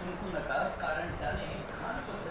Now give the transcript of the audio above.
उनको नकार कारण जाने कहाँ बस